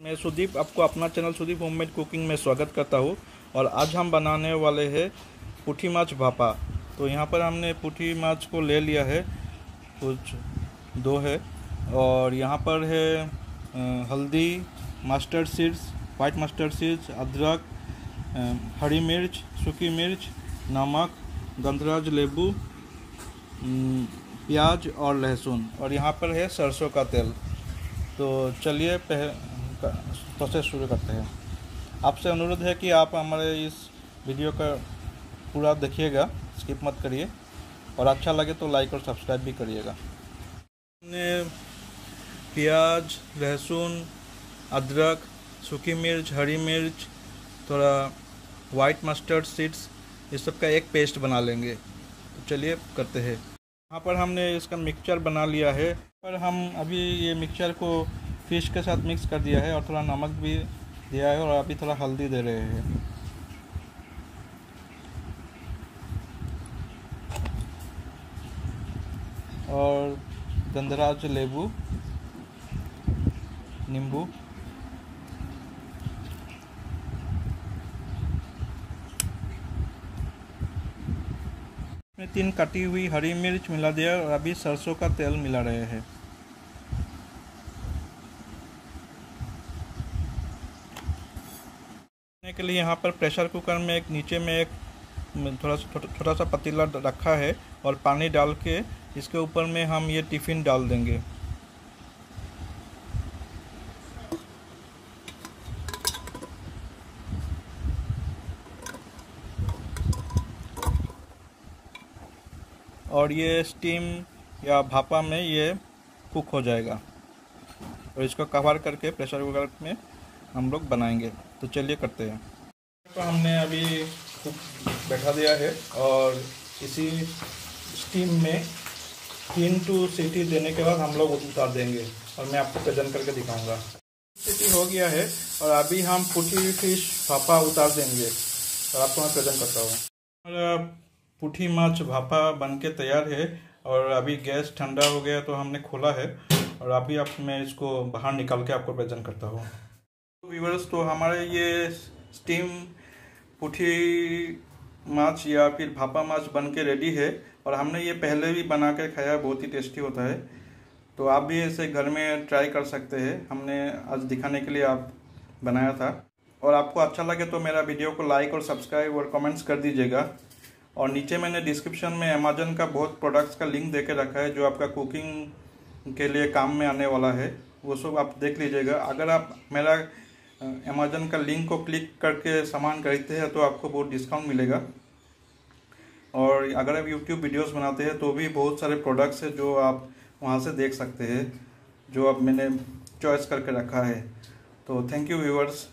मैं सुदीप आपको अपना चैनल सुदीप होममेड कुकिंग में स्वागत करता हूँ और आज हम बनाने वाले हैं पुठी माछ भापा। तो यहाँ पर हमने पुठी माछ को ले लिया है, कुछ दो है, और यहाँ पर है हल्दी mustard seeds white mustard seeds अदरक हरी मिर्च, सूखी मिर्च, नमक, गंधराज लेबू प्याज और लहसुन। और यहाँ पर है सरसों का तेल। तो चलिए पह प्रोसेस शुरू करते हैं। आपसे अनुरोध है कि आप हमारे इस वीडियो का पूरा देखिएगा स्किप मत करिए। और अच्छा लगे तो लाइक और सब्सक्राइब भी करिएगा। हमने प्याज, लहसुन, अदरक, सूखी मिर्च, हरी मिर्च, थोड़ा वाइट मस्टर्ड सीड्स इस सब का एक पेस्ट बना लेंगे। तो चलिए, करते हैं। यहाँ पर हमने इसका मिक्सचर बना लिया है। पर हम अभी ये मिक्सचर को फ़िश के साथ मिक्स कर दिया है और थोड़ा नमक भी दिया है और अभी थोड़ा हल्दी दे रहे हैं। और गंधराज लेबू, नींबू। तीन कटी हुई हरी मिर्च मिला दिया और अभी सरसों का तेल मिला रहे हैं। के लिए यहाँ पर प्रेशर कुकर में एक नीचे में एक थोड़ा सा छोटा सा पतीला रखा है और पानी डाल के इसके ऊपर में हम ये टिफ़िन डाल देंगे। और ये स्टीम या भापा में ये कुक हो जाएगा। और इसको कवर करके प्रेशर कुकर में हम लोग बनाएँगे। तो चलिए करते हैं। तो हमने अभी कुक बैठा दिया है और इसी स्टीम में तीन टू सीटी देने के बाद हम लोग उतार देंगे और मैं आपको प्रेजेंट करके दिखाऊँगा। सीटी हो गया है और अभी हम पुठी फ़िश भापा उतार देंगे और आपको मैं प्रेजेंट करता हूँ। और पुठी माछ भापा बन के तैयार है और अभी गैस ठंडा हो गया तो हमने खोला है और अभी आप मैं इसको बाहर निकाल के आपको प्रेजेंट करता हूँ। व्यूवर्स तो हमारे ये स्टीम पुठी माछ या फिर भापा माछ बन के रेडी है और हमने ये पहले भी बना के खाया बहुत ही टेस्टी होता है। तो आप भी इसे घर में ट्राई कर सकते हैं। हमने आज दिखाने के लिए आप बनाया था। और आपको अच्छा लगे तो मेरा वीडियो को लाइक और सब्सक्राइब और कमेंट्स कर दीजिएगा। और नीचे मैंने डिस्क्रिप्शन में अमेजन का बहुत प्रोडक्ट्स का लिंक दे के रखा है, जो आपका कुकिंग के लिए काम में आने वाला है। वो सब आप देख लीजिएगा। अगर आप मेरा अमेजन का लिंक को क्लिक करके सामान खरीदते हैं तो आपको बहुत डिस्काउंट मिलेगा। और अगर आप यूट्यूब वीडियोस बनाते हैं तो भी बहुत सारे प्रोडक्ट्स हैं जो आप वहाँ से देख सकते हैं, जो अब मैंने चॉइस करके रखा है। तो थैंक यू व्यूअर्स